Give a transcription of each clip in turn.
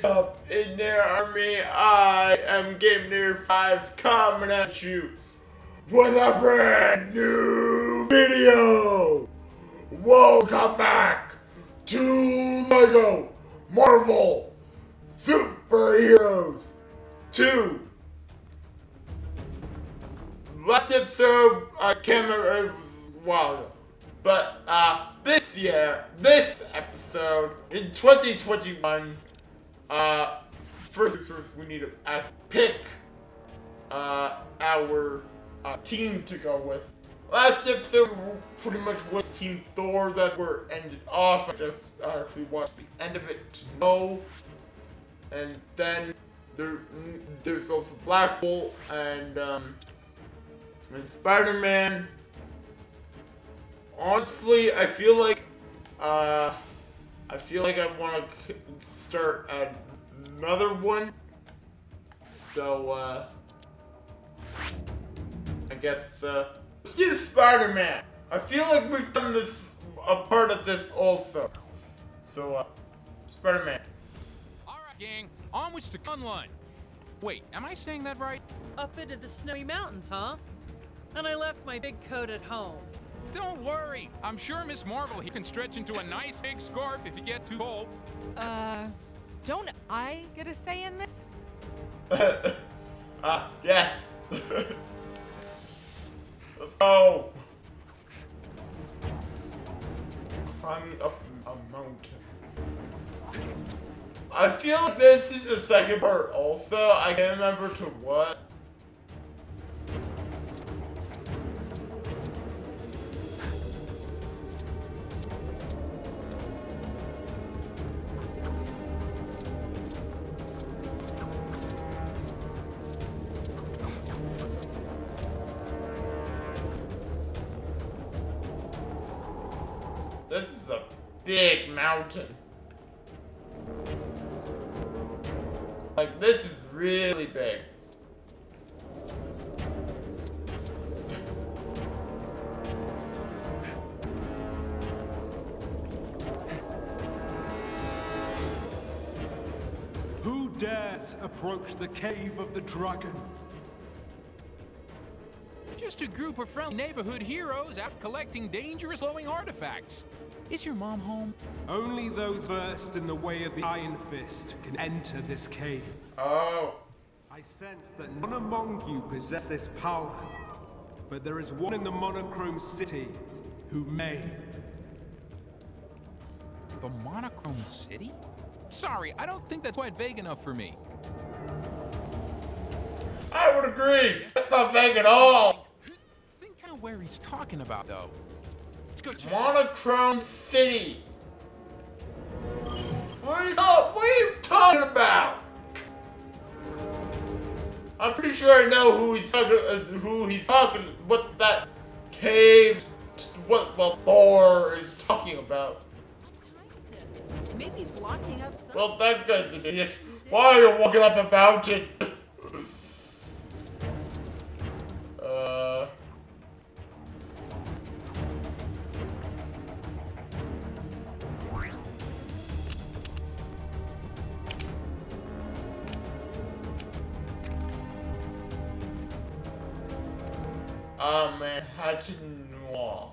Is up in there, army? I am Game Near 5 coming at you with a brand new video! Welcome back to LEGO Marvel Superheroes 2! Last episode, I can't remember, it was. But, uh, this year, this episode, in 2021, uh, first first we need to uh, pick, uh, our, uh, team to go with. Last episode, pretty much went Team Thor, that's where it ended off. I just actually watched the end of it to know. And then, there, there's also Black Bolt and, um, and Spider-Man honestly, I feel like, uh, I feel like I want to start another one. So, uh, I guess, uh, let's do Spider-Man. I feel like we've done this, a part of this also. So, uh, Spider-Man. Alright, gang, onwards to Kunlun. Wait, am I saying that right? Up into the snowy mountains, huh? And I left my big coat at home. Don't worry. I'm sure Miss Marvel here can stretch into a nice big scarf if you get too cold. Uh, don't I get a say in this? uh, yes. Let's go. Climbing up a mountain. I feel like this is the second part also. I can't remember to what. This is a big mountain. Like, this is really big. Who dares approach the cave of the dragon? Just a group of friendly neighborhood heroes out collecting dangerous glowing artifacts. Is your mom home? Only those versed in the way of the Iron Fist can enter this cave. Oh. I sense that none among you possess this power, but there is one in the Monochrome City who may. The Monochrome City? Sorry, I don't think that's quite vague enough for me. I would agree. That's not vague at all. Think kind of where he's talking about, though. Let's go check. Monochrome City. What are you, what are you talking about? I'm pretty sure I know who he's talking. Uh, who he's talking. What that cave. What well Thor is talking about. Maybe blocking up. Well, that guy's an idiot. Why are you walking up a mountain? Ah, Manhattan Noir.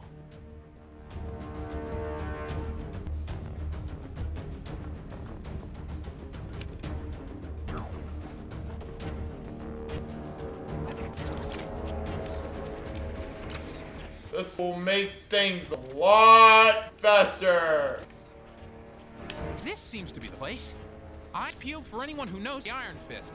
This will make things a lot faster. This seems to be the place. I appeal for anyone who knows the Iron Fist.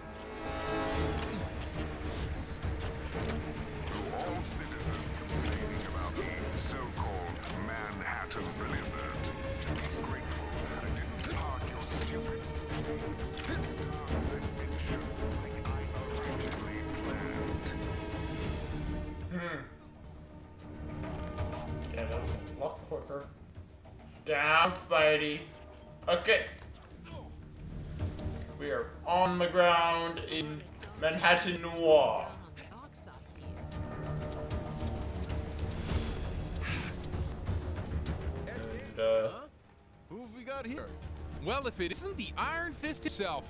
Down, Spidey. Okay. We are on the ground in Manhattan Noir. And, uh, Who have we got here? Well, if it isn't the Iron Fist himself.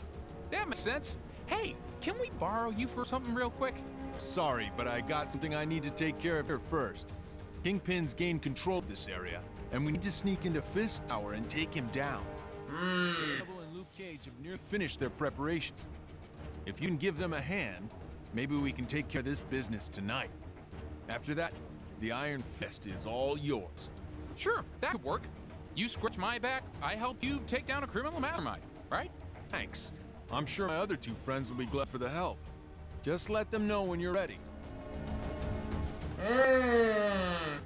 That makes sense. Hey, can we borrow you for something real quick? Sorry, but I got something I need to take care of here first. Kingpin's gained control of this area, and we need to sneak into Fisk Tower and take him down. Daredevil and Luke Cage have nearly finished their preparations. If you can give them a hand, maybe we can take care of this business tonight. After that, the Iron Fist is all yours. Sure, that could work. You scratch my back, I help you take down a criminal mastermind, right? Thanks. I'm sure my other two friends will be glad for the help. Just let them know when you're ready. Mm.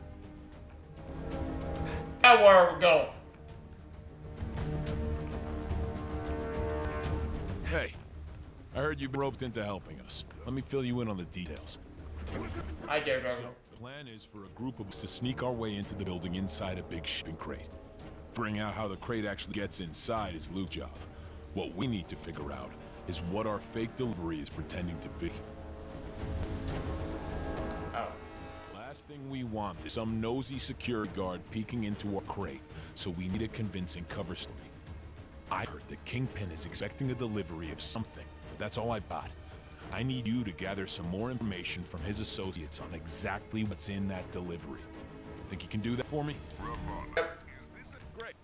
Now where we going? Hey, I heard you've been roped into helping us. Let me fill you in on the details. I dare go. So, the plan is for a group of us to sneak our way into the building inside a big shipping crate. Figuring out how the crate actually gets inside is Luke's job. What we need to figure out is what our fake delivery is pretending to be. Thing we want is some nosy security guard peeking into our crate, so we need a convincing cover story. I heard that Kingpin is expecting a delivery of something, but that's all I've got. I need you to gather some more information from his associates on exactly what's in that delivery. Think you can do that for me? Great.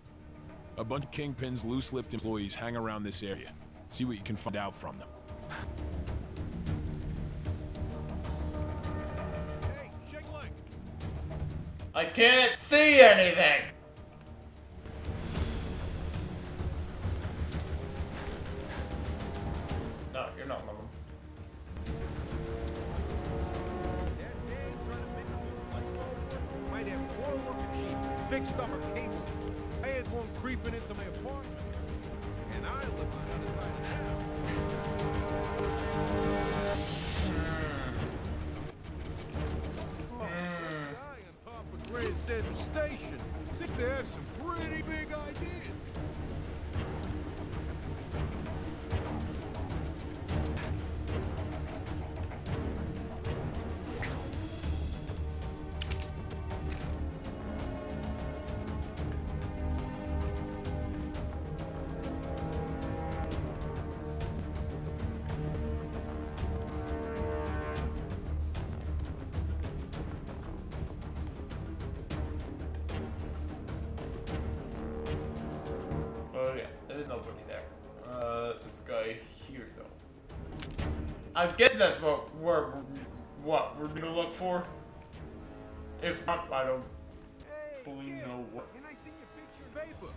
A bunch of Kingpin's loose-lipped employees hang around this area. See what you can find out from them. I can't see anything. No, you're not one. Fixed up her cable. I had one creeping into my apartment. And I live on the other side Central Station. Seems to have some pretty big ideas. Guy here though. I guess that's what we're what we're gonna look for. If not, I don't Hey, fully kid, know what. Can I see your picture of paper?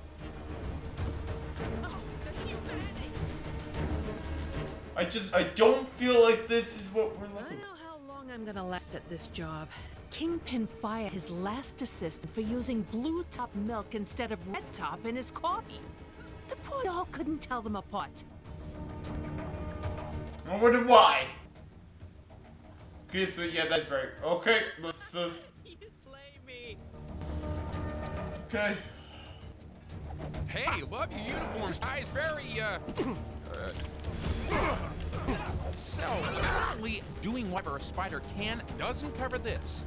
Oh, the humanity! I just I don't feel like this is what we're looking for. I looking. know how long I'm gonna last at this job. Kingpin fired his last assistant for using blue top milk instead of red top in his coffee. The poor doll couldn't tell them apart. I wonder why. Okay, so yeah, that's right. Okay, let's uh, You slay me! okay. Hey, love your uniforms, guys. Very, uh. uh so, apparently, doing whatever a spider can doesn't cover this.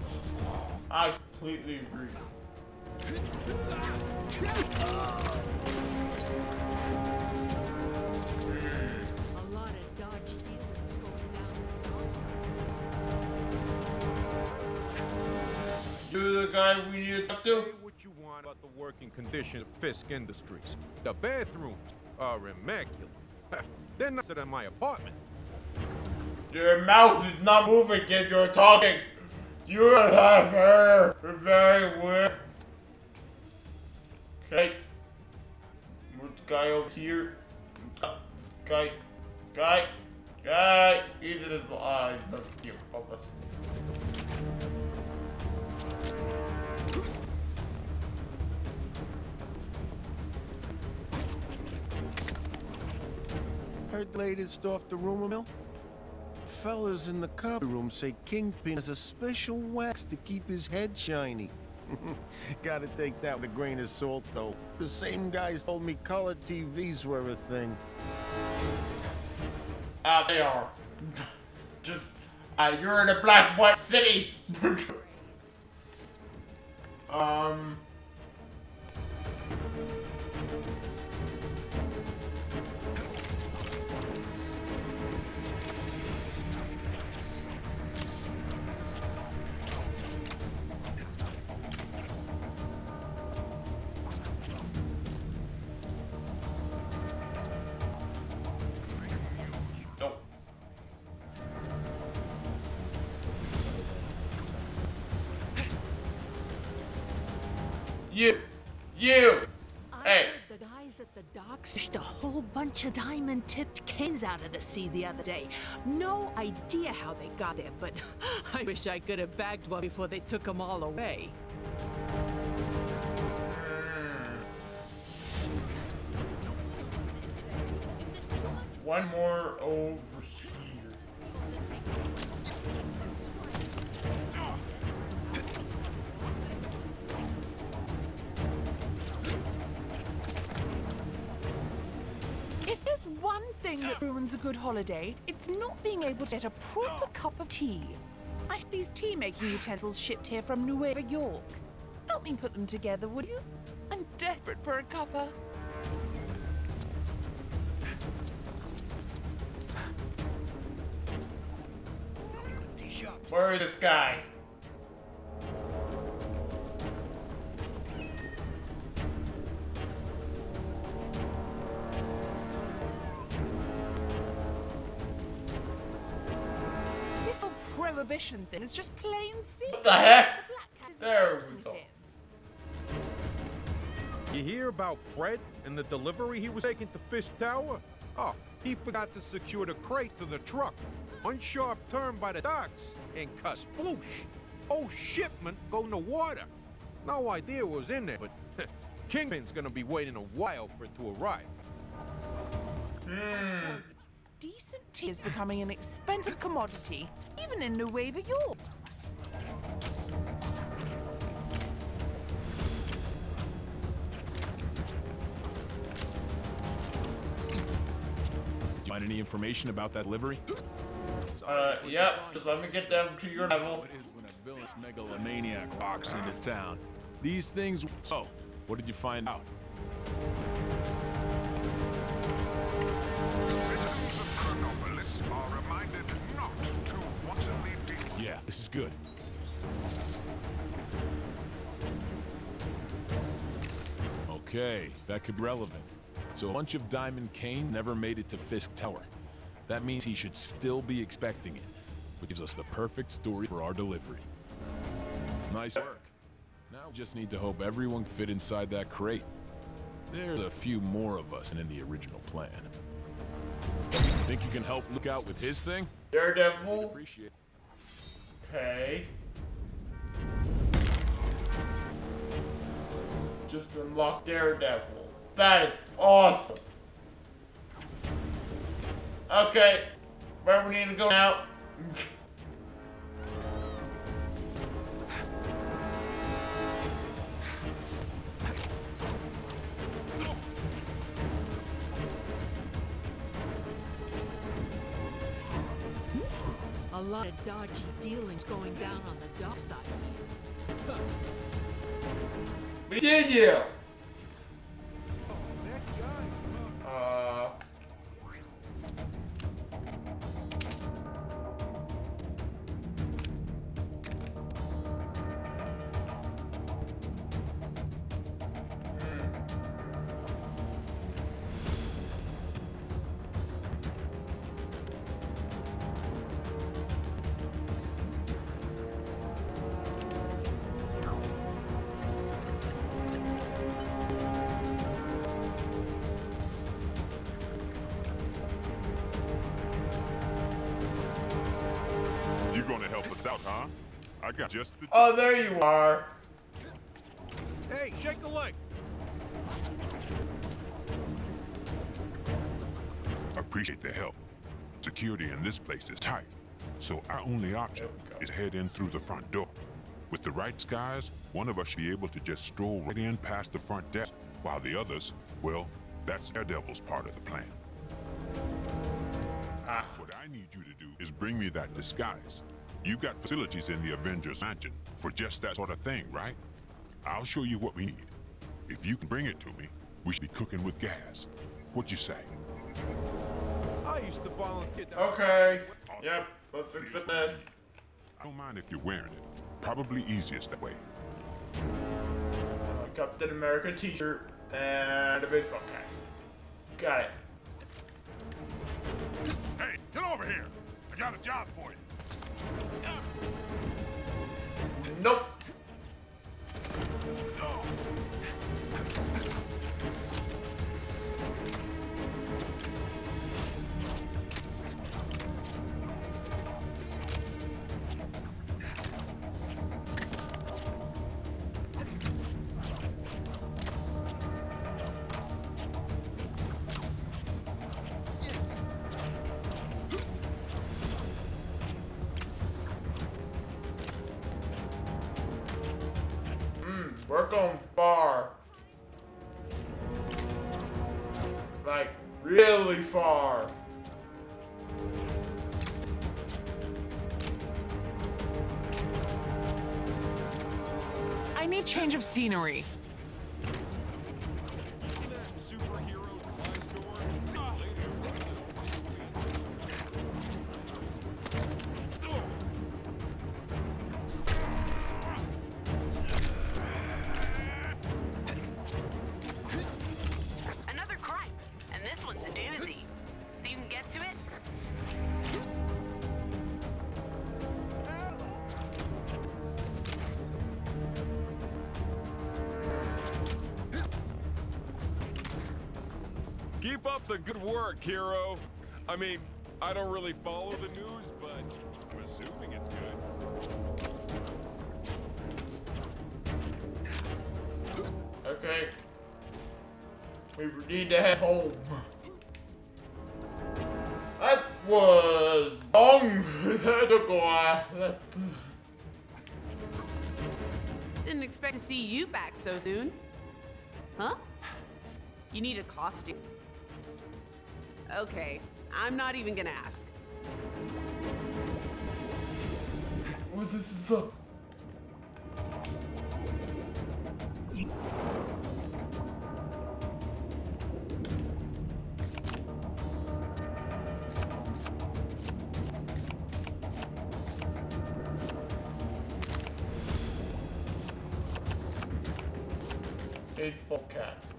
I completely agree. Guy we need to talk to? What you want about the working condition of Fisk Industries. The bathrooms are immaculate. They're nicer than my apartment. Your mouth is not moving if you're talking. You have her. Very weird. Okay. Move the guy over here. Guy. Guy. Guy. He's in his. He's must be above us. Heard the latest off the rumor mill? Fellas in the copy room say Kingpin has a special wax to keep his head shiny. Gotta take that with a grain of salt, though. The same guys told me color TVs were a thing. Ah, they are. Just, uh, you're in a black white city. um. You. I Hey. heard the guys at the docks fished a whole bunch of diamond-tipped canes out of the sea the other day. No idea how they got there, but I wish I could have bagged one before they took them all away. One more over one thing that ruins a good holiday, it's not being able to get a proper cup of tea. I have these tea-making utensils shipped here from Nueva York. Help me put them together, would you? I'm desperate for a cuppa. Where is this guy? Prohibition thing is just plain silly. What the heck? The Black Cat There we go. You hear about Fred and the delivery he was taking to Fisk Tower? Oh, he forgot to secure the crate to the truck. One sharp turn by the docks, and kasploosh! Whole oh, shipment go in the water. No idea what was in there, but Kingpin's gonna be waiting a while for it to arrive. Hmm. Decent tea is becoming an expensive commodity, even in Nueva York. You find any information about that livery? Uh, yep. Just let me get down to your level. It is when a villainous megalomaniac walks into town. These things. So, what did you find out? This is good. Okay, that could be relevant. So a bunch of Diamond Kane never made it to Fisk Tower. That means he should still be expecting it, which gives us the perfect story for our delivery. Nice work. Now we just need to hope everyone fit inside that crate. There's a few more of us than in the original plan. Think you can help look out with his thing? Daredevil. Appreciate it. Okay. Just unlock Daredevil. That is awesome. Okay. Where we need to go now? A lot of dodgy dealings going down on the dock side. Virginia. Us out, huh? I got just the. Oh, there you are. Hey, shake a leg. Appreciate the help. Security in this place is tight, so our only option is head in through the front door. With the right skies, one of us should be able to just stroll right in past the front desk, while the others, well, that's Daredevil's part of the plan. Ah. What I need you to do is bring me that disguise. You've got facilities in the Avengers Mansion for just that sort of thing, right? I'll show you what we need. If you can bring it to me, we should be cooking with gas. What you say? I used to volunteer. down- Okay. Yep. Let's accept this. I don't mind if you're wearing it. Probably easiest that way. A Captain America t-shirt and a baseball cap. Got it. Hey, get over here! I got a job for you. Nope. We're going far. Like, really far. I need change of scenery. The good work, hero. I mean, I don't really follow the news, but I'm assuming it's good. Okay. We need to head home. That was long. that took a while. Didn't expect to see you back so soon. Huh? You need a costume. Okay, I'm not even gonna ask. What this is up?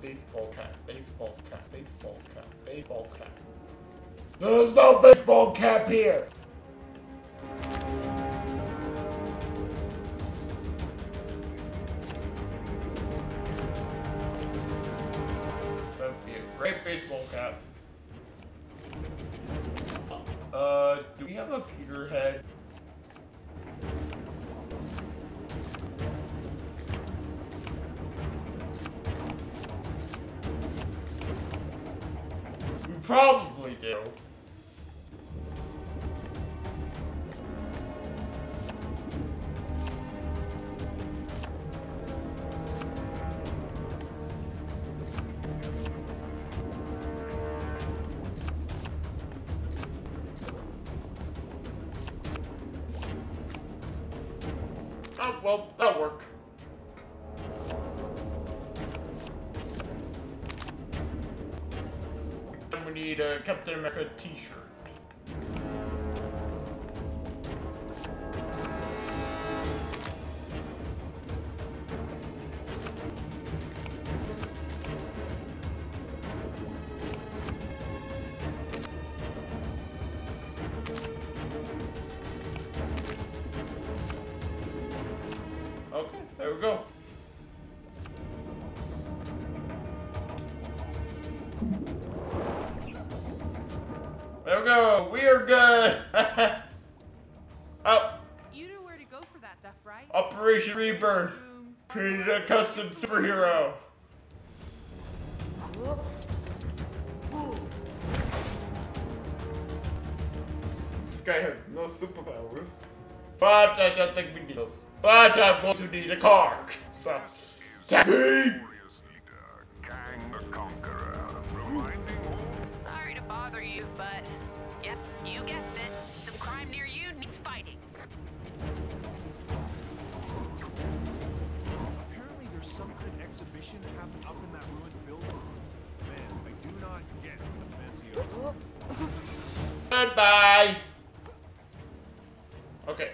Baseball cap, baseball cap, baseball cap, baseball cap. There's no baseball cap here! Would be a great baseball cap. Uh, do we have a Peter head? We we need a Captain America t-shirt. Right? Operation Rebirth. Created a custom superhero. This guy has no superpowers. But I don't think we need those. But I'm going to need a car. So, taxi! Up in that ruined building. Man, I do not get the fancy. Goodbye. Okay.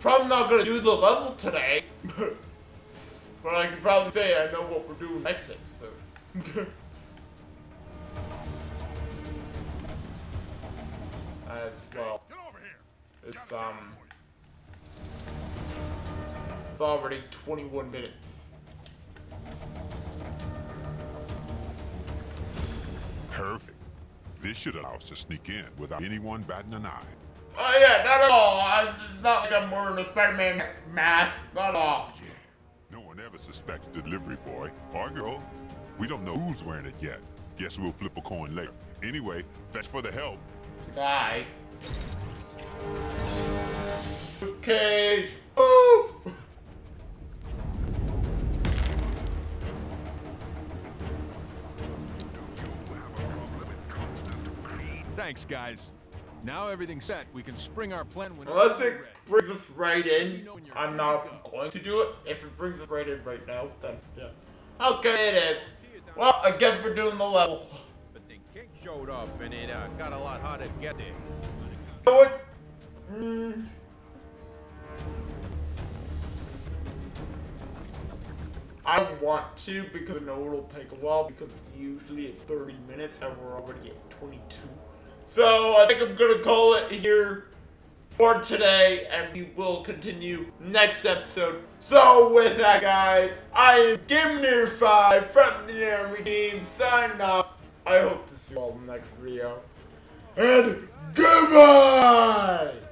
Probably not gonna do the level today, but I can probably say I know what we're doing next episode. Let's go. It's um. It's already 21 minutes. Perfect. This should allow us to sneak in without anyone batting an eye. Oh yeah, not at all. I, it's not like I'm wearing a Spider-Man mask. Not at all. Yeah. No one ever suspects the delivery boy or girl. We don't know who's wearing it yet. Guess we'll flip a coin later. Anyway, thanks for the help. Bye. Cage. Ooh. Thanks, guys. Now everything's set. We can spring our plan when Unless it brings us right in, I'm not going to do it. If it brings us right in right now, then yeah. Okay, it is. Well, I guess we're doing the level. But then King showed up and it uh, got a lot harder to get there. You know what? Mm. I want to because I know it'll take a while because usually it's 30 minutes and we're already at 22. So I think I'm gonna call it here for today and we will continue next episode. So with that guys, I am Gimnir5 from the Army team signing off. I hope to see you all in the next video. And goodbye!